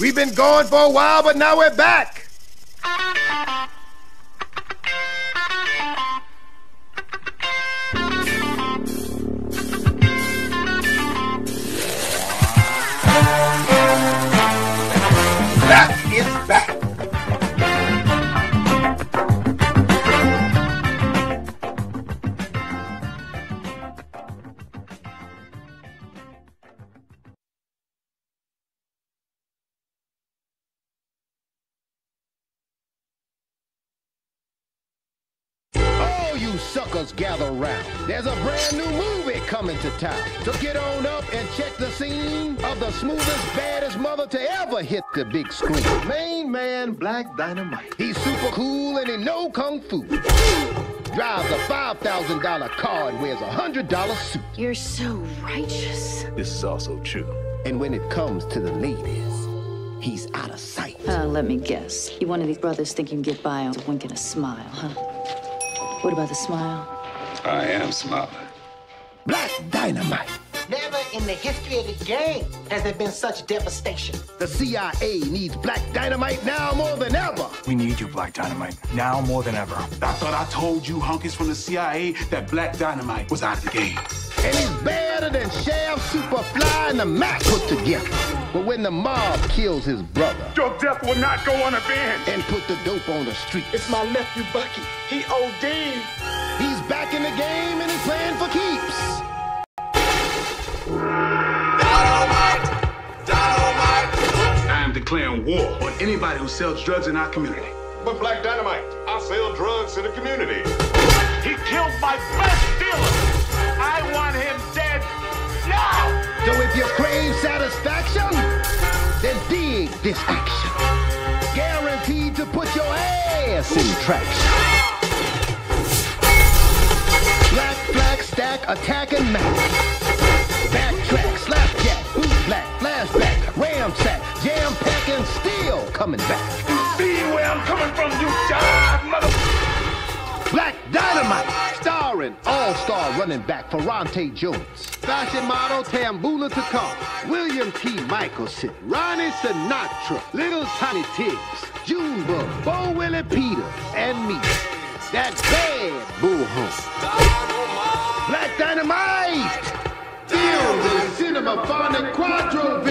We've been gone for a while, but now we're back. That is back. You suckers gather round. There's a brand new movie coming to town. So get on up and check the scene of the smoothest, baddest mother to ever hit the big screen. Main man, Black Dynamite. He's super cool and he know kung fu. Drives a $5,000 car and wears a $100 suit. You're so righteous. This is also true. And when it comes to the ladies, he's out of sight. Uh, let me guess. You one of these brothers think you can get by on a wink and a smile, huh? What about the smile? I am smiling. Black Dynamite. Never in the history of the game has there been such devastation. The CIA needs Black Dynamite now more than ever. We need you, Black Dynamite, now more than ever. I thought I told you hunkies from the CIA that Black Dynamite was out of the game. And he's better than Shaft, Superfly, and the Mack put together. But when the mob kills his brother Your death will not go unavenged. and put the dope on the street, It's my nephew Bucky. He OD'd. he's back in the game and he's playing for keeps. I am declaring war on anybody who sells drugs in our community. But Black Dynamite, I sell drugs in the community. He killed my best dealer. I want him dead now. So if you crave satisfaction, then dig this action. Guaranteed to put your ass in traction. Black, black, stack, attack, and mac. Backtrack, slapjack, boot black, flashback, ram sack, jam pack, and still coming back. You See where I'm coming from, you jive mother. Black Dynamite, all-star running back Ferrante Jones, fashion model Tambula Takar, William T. Michelson, Ronnie Sinatra, Little Tiny Tiggs, Junebug, Bo Willie Peter, and me. That bad bullhorn. Black Dynamite! Feel the cinema quadro